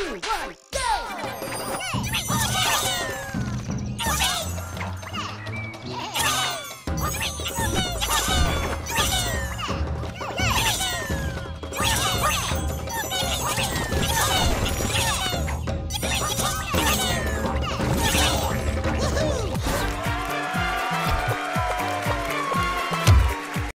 two, one, go!